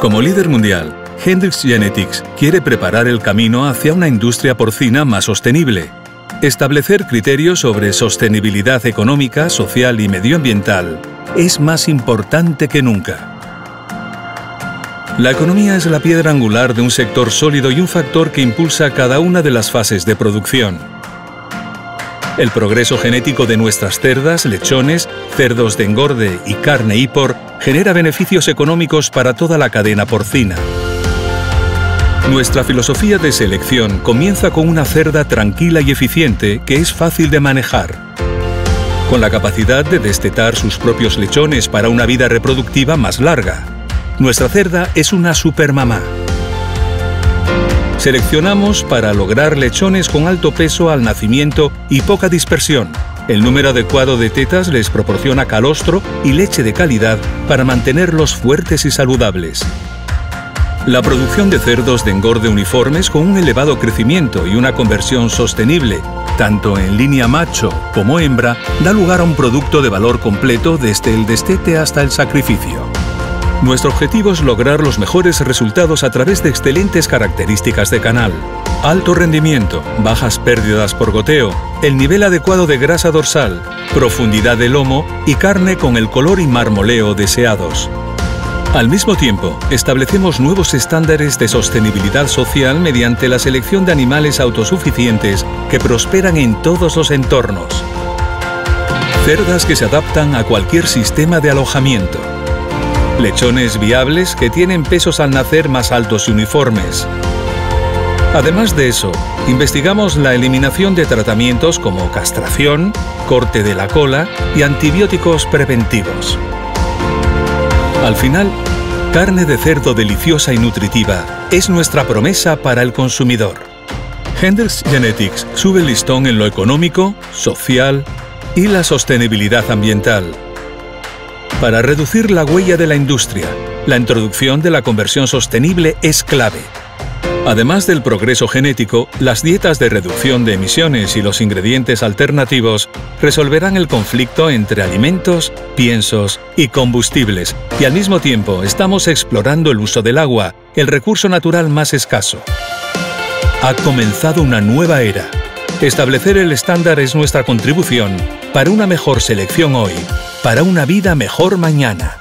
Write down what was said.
Como líder mundial, Hendrix Genetics quiere preparar el camino hacia una industria porcina más sostenible. Establecer criterios sobre sostenibilidad económica, social y medioambiental es más importante que nunca. La economía es la piedra angular de un sector sólido y un factor que impulsa cada una de las fases de producción. El progreso genético de nuestras cerdas, lechones, cerdos de engorde y carne hípor genera beneficios económicos para toda la cadena porcina. Nuestra filosofía de selección comienza con una cerda tranquila y eficiente que es fácil de manejar. Con la capacidad de destetar sus propios lechones para una vida reproductiva más larga. Nuestra cerda es una supermamá. Seleccionamos para lograr lechones con alto peso al nacimiento y poca dispersión. El número adecuado de tetas les proporciona calostro y leche de calidad para mantenerlos fuertes y saludables. La producción de cerdos de engorde uniformes con un elevado crecimiento y una conversión sostenible, tanto en línea macho como hembra, da lugar a un producto de valor completo desde el destete hasta el sacrificio. Nuestro objetivo es lograr los mejores resultados a través de excelentes características de canal, alto rendimiento, bajas pérdidas por goteo, el nivel adecuado de grasa dorsal, profundidad de lomo y carne con el color y marmoleo deseados. Al mismo tiempo, establecemos nuevos estándares de sostenibilidad social mediante la selección de animales autosuficientes que prosperan en todos los entornos. Cerdas que se adaptan a cualquier sistema de alojamiento lechones viables que tienen pesos al nacer más altos y uniformes. Además de eso, investigamos la eliminación de tratamientos como castración, corte de la cola y antibióticos preventivos. Al final, carne de cerdo deliciosa y nutritiva es nuestra promesa para el consumidor. Hendrix Genetics sube el listón en lo económico, social y la sostenibilidad ambiental para reducir la huella de la industria, la introducción de la conversión sostenible es clave. Además del progreso genético, las dietas de reducción de emisiones y los ingredientes alternativos resolverán el conflicto entre alimentos, piensos y combustibles, y al mismo tiempo estamos explorando el uso del agua, el recurso natural más escaso. Ha comenzado una nueva era. Establecer el estándar es nuestra contribución para una mejor selección hoy para una vida mejor mañana.